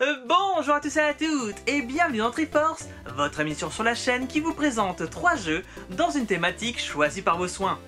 Euh, bonjour à tous et à toutes et bienvenue dans Triforce, votre émission sur la chaîne qui vous présente 3 jeux dans une thématique choisie par vos soins.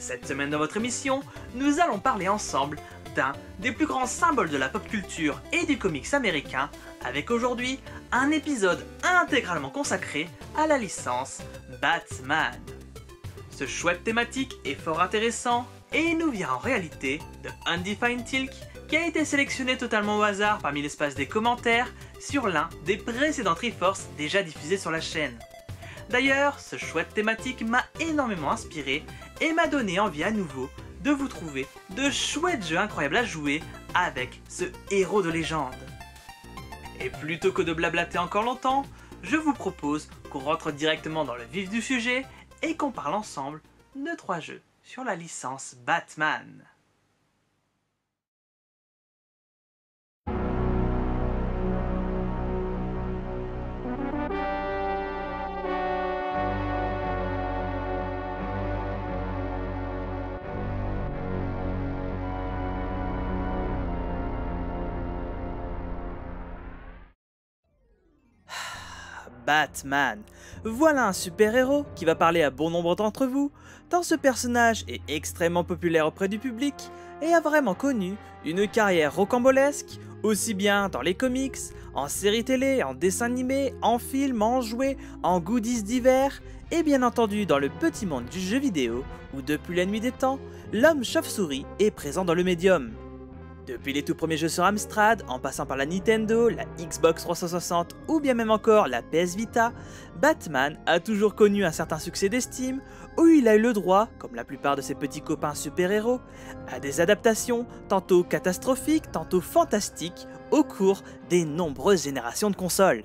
Cette semaine dans votre émission, nous allons parler ensemble d'un des plus grands symboles de la pop culture et du comics américain, avec aujourd'hui un épisode intégralement consacré à la licence Batman. Ce chouette thématique est fort intéressant et nous vient en réalité de Undefined Tilk qui a été sélectionné totalement au hasard parmi l'espace des commentaires sur l'un des précédents Triforce déjà diffusés sur la chaîne. D'ailleurs, ce chouette thématique m'a énormément inspiré et m'a donné envie à nouveau de vous trouver de chouettes jeux incroyables à jouer avec ce héros de légende. Et plutôt que de blablater encore longtemps, je vous propose qu'on rentre directement dans le vif du sujet et qu'on parle ensemble de trois jeux sur la licence Batman. Batman. Voilà un super-héros qui va parler à bon nombre d'entre vous, tant ce personnage est extrêmement populaire auprès du public et a vraiment connu une carrière rocambolesque, aussi bien dans les comics, en séries télé, en dessins animés, en films, en jouets, en goodies divers, et bien entendu dans le petit monde du jeu vidéo, où depuis la nuit des temps, l'homme chauve-souris est présent dans le médium. Depuis les tout premiers jeux sur Amstrad, en passant par la Nintendo, la Xbox 360 ou bien même encore la PS Vita, Batman a toujours connu un certain succès d'estime où il a eu le droit, comme la plupart de ses petits copains super-héros, à des adaptations tantôt catastrophiques, tantôt fantastiques au cours des nombreuses générations de consoles.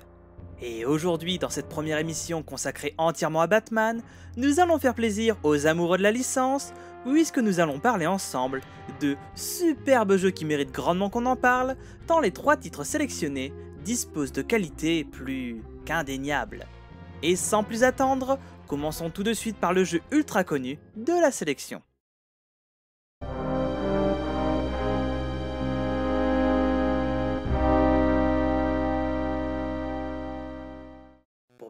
Et aujourd'hui, dans cette première émission consacrée entièrement à Batman, nous allons faire plaisir aux amoureux de la licence, puisque nous allons parler ensemble de superbes jeux qui méritent grandement qu'on en parle, tant les trois titres sélectionnés disposent de qualités plus qu'indéniables. Et sans plus attendre, commençons tout de suite par le jeu ultra connu de la sélection.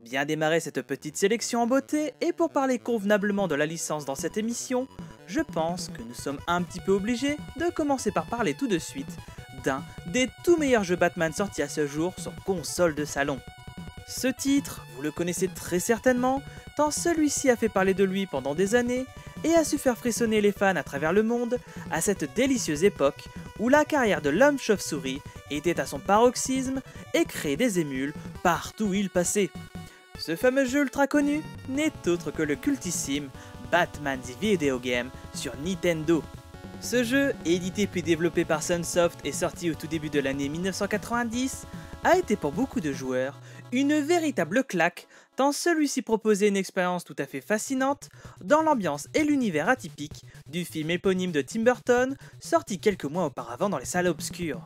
Bien démarrer cette petite sélection en beauté et pour parler convenablement de la licence dans cette émission, je pense que nous sommes un petit peu obligés de commencer par parler tout de suite d'un des tout meilleurs jeux Batman sortis à ce jour sur console de salon. Ce titre, vous le connaissez très certainement, tant celui-ci a fait parler de lui pendant des années et a su faire frissonner les fans à travers le monde à cette délicieuse époque où la carrière de l'homme chauve-souris était à son paroxysme et créait des émules partout où il passait. Ce fameux jeu ultra connu n'est autre que le cultissime Batman the Video Game sur Nintendo. Ce jeu, édité puis développé par Sunsoft et sorti au tout début de l'année 1990, a été pour beaucoup de joueurs une véritable claque, tant celui-ci proposait une expérience tout à fait fascinante dans l'ambiance et l'univers atypique du film éponyme de Tim Burton, sorti quelques mois auparavant dans les salles obscures.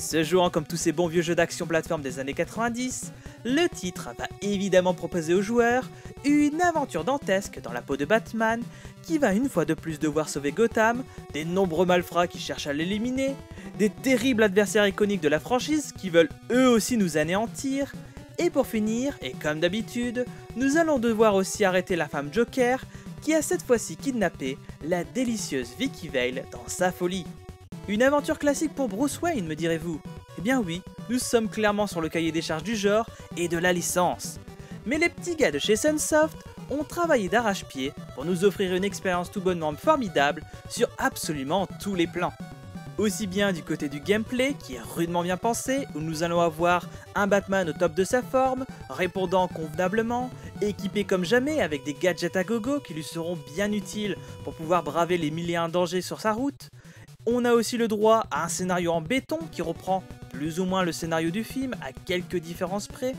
Se jouant comme tous ces bons vieux jeux d'action plateforme des années 90, le titre va évidemment proposer aux joueurs une aventure dantesque dans la peau de Batman qui va une fois de plus devoir sauver Gotham, des nombreux malfrats qui cherchent à l'éliminer, des terribles adversaires iconiques de la franchise qui veulent eux aussi nous anéantir, et pour finir, et comme d'habitude, nous allons devoir aussi arrêter la femme Joker qui a cette fois-ci kidnappé la délicieuse Vicky Vale dans sa folie. Une aventure classique pour Bruce Wayne, me direz-vous Eh bien oui, nous sommes clairement sur le cahier des charges du genre et de la licence. Mais les petits gars de chez Sunsoft ont travaillé d'arrache-pied pour nous offrir une expérience tout bonnement formidable sur absolument tous les plans. Aussi bien du côté du gameplay, qui est rudement bien pensé, où nous allons avoir un Batman au top de sa forme, répondant convenablement, équipé comme jamais avec des gadgets à gogo qui lui seront bien utiles pour pouvoir braver les mille et dangers sur sa route, on a aussi le droit à un scénario en béton qui reprend plus ou moins le scénario du film à quelques différences près.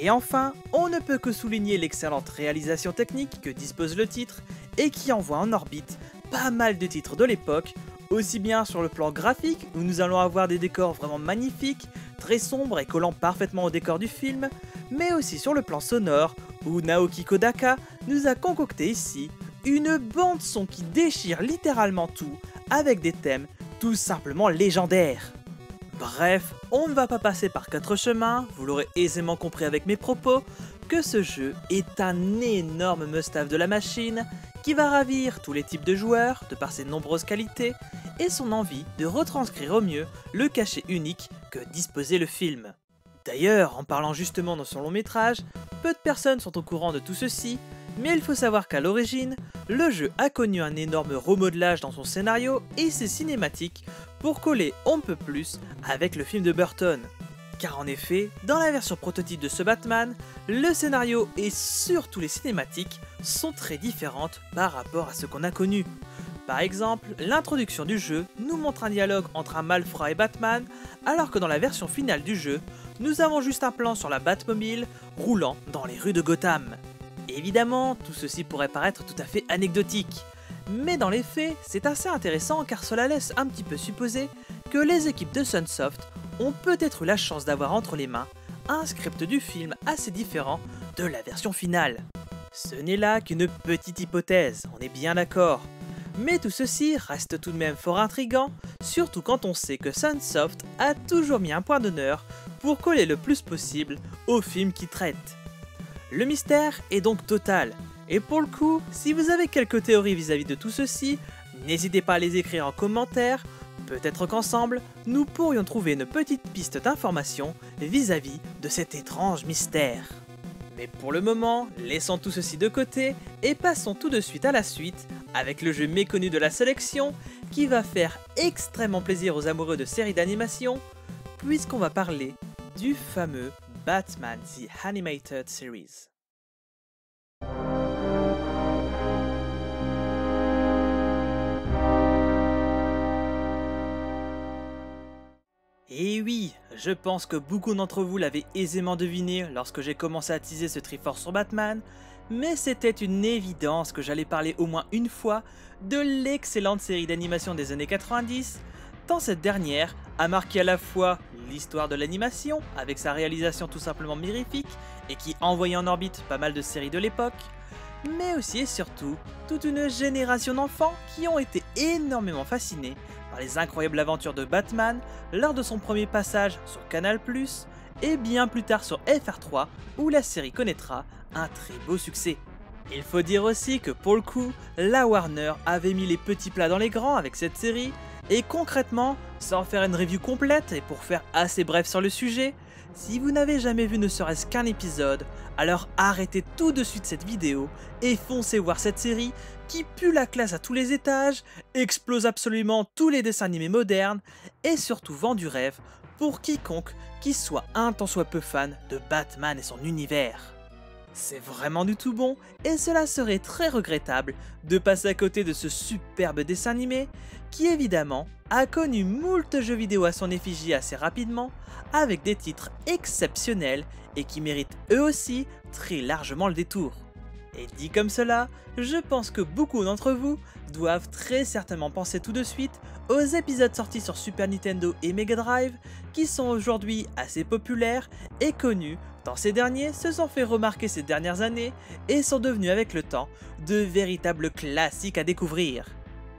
Et enfin, on ne peut que souligner l'excellente réalisation technique que dispose le titre et qui envoie en orbite pas mal de titres de l'époque, aussi bien sur le plan graphique où nous allons avoir des décors vraiment magnifiques, très sombres et collant parfaitement au décor du film, mais aussi sur le plan sonore où Naoki Kodaka nous a concocté ici une bande son qui déchire littéralement tout avec des thèmes tout simplement légendaires. Bref, on ne va pas passer par quatre chemins, vous l'aurez aisément compris avec mes propos, que ce jeu est un énorme must-have de la machine qui va ravir tous les types de joueurs de par ses nombreuses qualités et son envie de retranscrire au mieux le cachet unique que disposait le film. D'ailleurs, en parlant justement dans son long métrage, peu de personnes sont au courant de tout ceci, mais il faut savoir qu'à l'origine, le jeu a connu un énorme remodelage dans son scénario et ses cinématiques pour coller on peut plus avec le film de Burton. Car en effet, dans la version prototype de ce Batman, le scénario et surtout les cinématiques sont très différentes par rapport à ce qu'on a connu. Par exemple, l'introduction du jeu nous montre un dialogue entre un malfrat et Batman, alors que dans la version finale du jeu, nous avons juste un plan sur la Batmobile roulant dans les rues de Gotham. Évidemment, tout ceci pourrait paraître tout à fait anecdotique, mais dans les faits, c'est assez intéressant car cela laisse un petit peu supposer que les équipes de Sunsoft ont peut-être eu la chance d'avoir entre les mains un script du film assez différent de la version finale. Ce n'est là qu'une petite hypothèse, on est bien d'accord. Mais tout ceci reste tout de même fort intrigant, surtout quand on sait que Sunsoft a toujours mis un point d'honneur pour coller le plus possible au film qui traite. Le mystère est donc total, et pour le coup, si vous avez quelques théories vis-à-vis de tout ceci, n'hésitez pas à les écrire en commentaire, peut-être qu'ensemble, nous pourrions trouver une petite piste d'information vis-à-vis de cet étrange mystère. Mais pour le moment, laissons tout ceci de côté et passons tout de suite à la suite avec le jeu méconnu de la sélection qui va faire extrêmement plaisir aux amoureux de séries d'animation puisqu'on va parler du fameux Batman The Animated Series. Et oui, je pense que beaucoup d'entre vous l'avaient aisément deviné lorsque j'ai commencé à teaser ce Triforce sur Batman, mais c'était une évidence que j'allais parler au moins une fois de l'excellente série d'animation des années 90, tant cette dernière a marqué à la fois l'histoire de l'animation, avec sa réalisation tout simplement mirifique, et qui envoyait en orbite pas mal de séries de l'époque, mais aussi et surtout toute une génération d'enfants qui ont été énormément fascinés par les incroyables aventures de Batman lors de son premier passage sur Canal+, et bien plus tard sur FR3 où la série connaîtra un très beau succès. Il faut dire aussi que pour le coup, la Warner avait mis les petits plats dans les grands avec cette série, et concrètement, sans faire une review complète et pour faire assez bref sur le sujet, si vous n'avez jamais vu ne serait-ce qu'un épisode, alors arrêtez tout de suite cette vidéo et foncez voir cette série qui pue la classe à tous les étages, explose absolument tous les dessins animés modernes et surtout vend du rêve pour quiconque qui soit un tant soit peu fan de Batman et son univers. C'est vraiment du tout bon et cela serait très regrettable de passer à côté de ce superbe dessin animé qui évidemment a connu moult jeux vidéo à son effigie assez rapidement avec des titres exceptionnels et qui méritent eux aussi très largement le détour. Et dit comme cela, je pense que beaucoup d'entre vous doivent très certainement penser tout de suite aux épisodes sortis sur Super Nintendo et Mega Drive qui sont aujourd'hui assez populaires et connus tant ces derniers se sont fait remarquer ces dernières années et sont devenus avec le temps de véritables classiques à découvrir.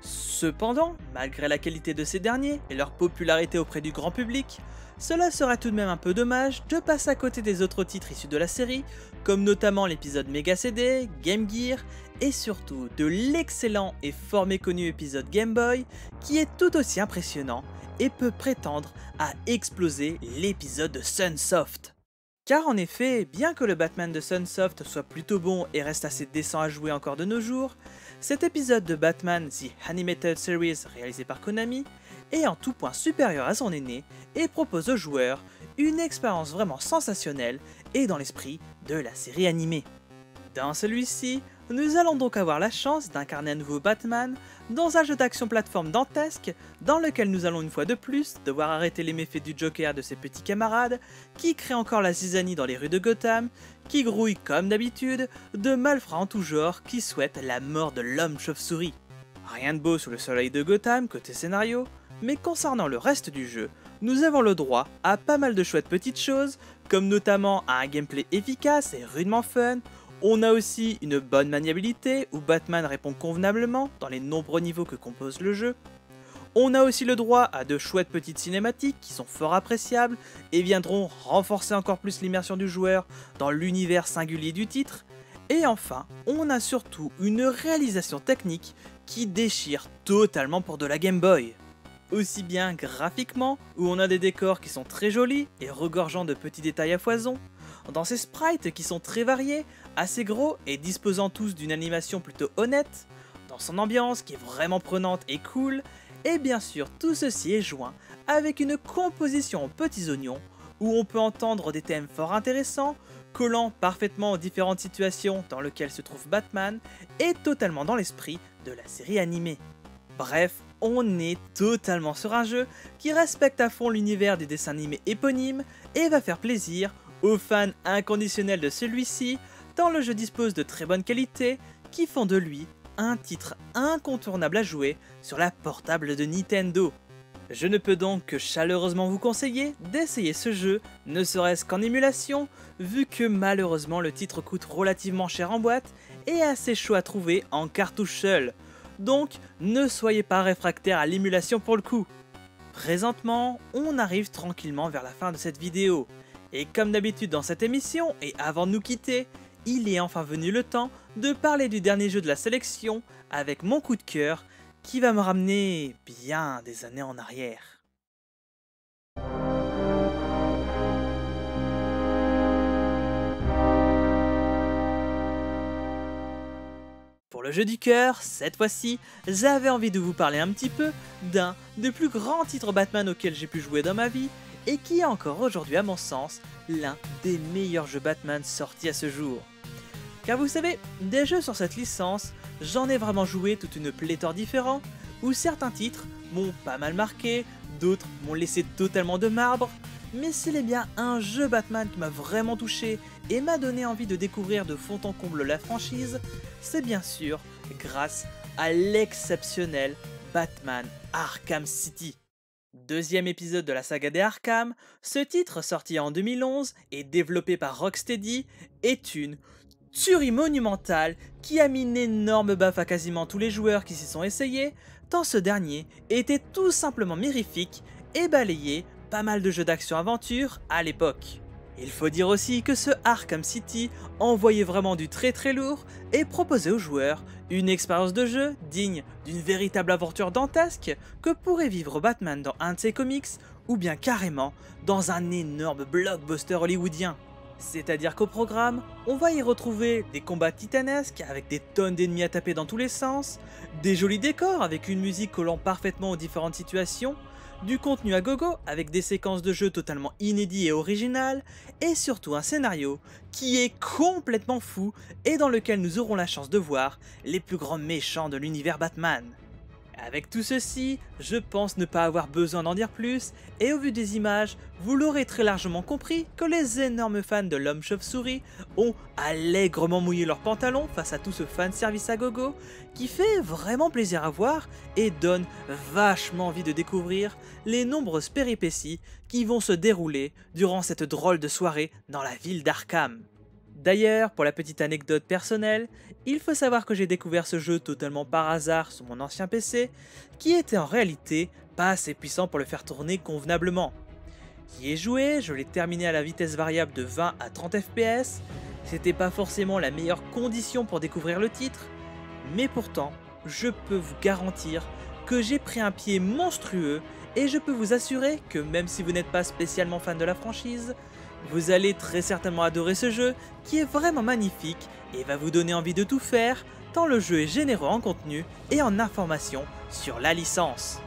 Cependant, malgré la qualité de ces derniers et leur popularité auprès du grand public, cela serait tout de même un peu dommage de passer à côté des autres titres issus de la série, comme notamment l'épisode Mega CD, Game Gear, et surtout de l'excellent et fort méconnu épisode Game Boy, qui est tout aussi impressionnant et peut prétendre à exploser l'épisode de Sunsoft. Car en effet, bien que le Batman de Sunsoft soit plutôt bon et reste assez décent à jouer encore de nos jours, cet épisode de Batman The Animated Series réalisé par Konami est en tout point supérieur à son aîné et propose aux joueurs une expérience vraiment sensationnelle et dans l'esprit de la série animée. Dans celui-ci, nous allons donc avoir la chance d'incarner un nouveau Batman dans un jeu d'action plateforme dantesque dans lequel nous allons une fois de plus devoir arrêter les méfaits du Joker de ses petits camarades qui créent encore la zizanie dans les rues de Gotham, qui grouillent comme d'habitude de malfrats en tout genre qui souhaitent la mort de l'homme chauve-souris. Rien de beau sous le soleil de Gotham côté scénario, mais concernant le reste du jeu, nous avons le droit à pas mal de chouettes petites choses, comme notamment à un gameplay efficace et rudement fun, on a aussi une bonne maniabilité où Batman répond convenablement dans les nombreux niveaux que compose le jeu. On a aussi le droit à de chouettes petites cinématiques qui sont fort appréciables et viendront renforcer encore plus l'immersion du joueur dans l'univers singulier du titre. Et enfin, on a surtout une réalisation technique qui déchire totalement pour de la Game Boy. Aussi bien graphiquement, où on a des décors qui sont très jolis et regorgeant de petits détails à foison, dans ces sprites qui sont très variés, assez gros et disposant tous d'une animation plutôt honnête, dans son ambiance qui est vraiment prenante et cool, et bien sûr tout ceci est joint avec une composition en petits oignons où on peut entendre des thèmes fort intéressants, collant parfaitement aux différentes situations dans lesquelles se trouve Batman et totalement dans l'esprit de la série animée. Bref, on est totalement sur un jeu qui respecte à fond l'univers du dessin animé éponyme et va faire plaisir aux fans inconditionnels de celui-ci, tant le jeu dispose de très bonne qualité qui font de lui un titre incontournable à jouer sur la portable de Nintendo. Je ne peux donc que chaleureusement vous conseiller d'essayer ce jeu, ne serait-ce qu'en émulation, vu que malheureusement le titre coûte relativement cher en boîte et assez chaud à trouver en cartouche seule. Donc ne soyez pas réfractaire à l'émulation pour le coup. Présentement, on arrive tranquillement vers la fin de cette vidéo. Et comme d'habitude dans cette émission, et avant de nous quitter, il est enfin venu le temps de parler du dernier jeu de la sélection avec mon coup de cœur qui va me ramener bien des années en arrière. Pour le jeu du cœur, cette fois-ci, j'avais envie de vous parler un petit peu d'un des plus grands titres Batman auxquels j'ai pu jouer dans ma vie et qui est encore aujourd'hui à mon sens l'un des meilleurs jeux Batman sortis à ce jour. Car vous savez, des jeux sur cette licence, j'en ai vraiment joué toute une pléthore différente, où certains titres m'ont pas mal marqué, d'autres m'ont laissé totalement de marbre, mais s'il est bien un jeu Batman qui m'a vraiment touché et m'a donné envie de découvrir de fond en comble la franchise, c'est bien sûr grâce à l'exceptionnel Batman Arkham City. Deuxième épisode de la saga des Arkham, ce titre sorti en 2011 et développé par Rocksteady est une tuerie monumentale qui a mis une énorme baffe à quasiment tous les joueurs qui s'y sont essayés, tant ce dernier était tout simplement mirifique et balayé pas mal de jeux d'action-aventure à l'époque. Il faut dire aussi que ce Arkham City envoyait vraiment du très très lourd et proposait aux joueurs une expérience de jeu digne d'une véritable aventure dantesque que pourrait vivre Batman dans un de ses comics ou bien carrément dans un énorme blockbuster hollywoodien. C'est-à-dire qu'au programme, on va y retrouver des combats titanesques avec des tonnes d'ennemis à taper dans tous les sens, des jolis décors avec une musique collant parfaitement aux différentes situations, du contenu à gogo avec des séquences de jeu totalement inédits et originales, et surtout un scénario qui est complètement fou et dans lequel nous aurons la chance de voir les plus grands méchants de l'univers Batman. Avec tout ceci, je pense ne pas avoir besoin d'en dire plus, et au vu des images, vous l'aurez très largement compris que les énormes fans de l'homme chauve-souris ont allègrement mouillé leurs pantalons face à tout ce fan service à gogo, qui fait vraiment plaisir à voir et donne vachement envie de découvrir les nombreuses péripéties qui vont se dérouler durant cette drôle de soirée dans la ville d'Arkham. D'ailleurs, pour la petite anecdote personnelle, il faut savoir que j'ai découvert ce jeu totalement par hasard sur mon ancien PC, qui était en réalité pas assez puissant pour le faire tourner convenablement. J'y ai joué, je l'ai terminé à la vitesse variable de 20 à 30 fps, c'était pas forcément la meilleure condition pour découvrir le titre, mais pourtant, je peux vous garantir que j'ai pris un pied monstrueux et je peux vous assurer que même si vous n'êtes pas spécialement fan de la franchise, vous allez très certainement adorer ce jeu qui est vraiment magnifique et va vous donner envie de tout faire tant le jeu est généreux en contenu et en informations sur la licence.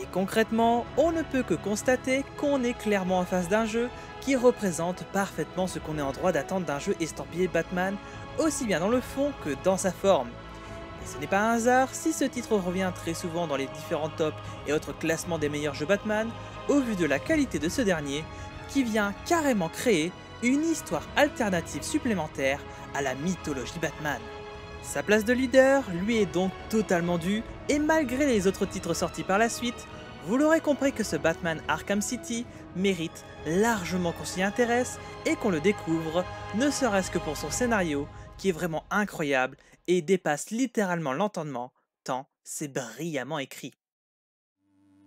Et concrètement, on ne peut que constater qu'on est clairement en face d'un jeu qui représente parfaitement ce qu'on est en droit d'attendre d'un jeu estampillé Batman, aussi bien dans le fond que dans sa forme. Et ce n'est pas un hasard si ce titre revient très souvent dans les différents tops et autres classements des meilleurs jeux Batman, au vu de la qualité de ce dernier, qui vient carrément créer une histoire alternative supplémentaire à la mythologie Batman. Sa place de leader lui est donc totalement due, et malgré les autres titres sortis par la suite, vous l'aurez compris que ce Batman Arkham City mérite largement qu'on s'y intéresse et qu'on le découvre, ne serait-ce que pour son scénario, qui est vraiment incroyable et dépasse littéralement l'entendement, tant c'est brillamment écrit.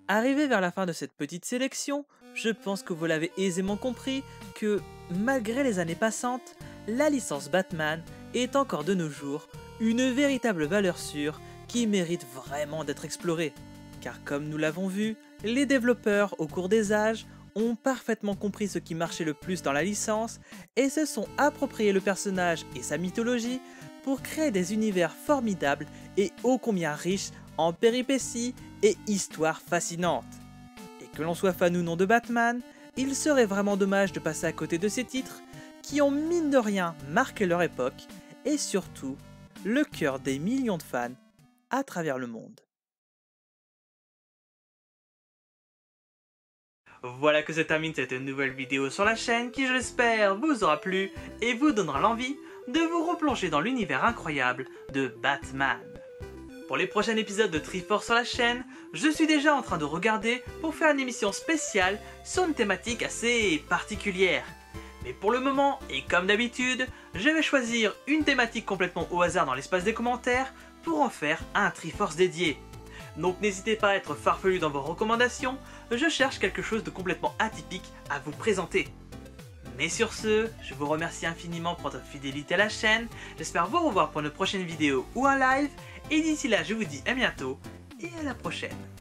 Arrivé vers la fin de cette petite sélection, je pense que vous l'avez aisément compris que, malgré les années passantes, la licence Batman est encore de nos jours une véritable valeur sûre qui mérite vraiment d'être explorée. Car comme nous l'avons vu, les développeurs au cours des âges ont parfaitement compris ce qui marchait le plus dans la licence et se sont appropriés le personnage et sa mythologie pour créer des univers formidables et ô combien riches en péripéties et histoires fascinantes. Et que l'on soit fan ou non de Batman, il serait vraiment dommage de passer à côté de ces titres qui ont mine de rien marqué leur époque et surtout le cœur des millions de fans à travers le monde. Voilà que se termine cette nouvelle vidéo sur la chaîne qui je l'espère vous aura plu et vous donnera l'envie de vous replonger dans l'univers incroyable de Batman. Pour les prochains épisodes de Triforce sur la chaîne, je suis déjà en train de regarder pour faire une émission spéciale sur une thématique assez particulière. Mais pour le moment, et comme d'habitude, je vais choisir une thématique complètement au hasard dans l'espace des commentaires pour en faire un Triforce dédié. Donc n'hésitez pas à être farfelu dans vos recommandations, je cherche quelque chose de complètement atypique à vous présenter. Mais sur ce, je vous remercie infiniment pour votre fidélité à la chaîne, j'espère vous revoir pour une prochaine vidéo ou un live, et d'ici là je vous dis à bientôt et à la prochaine.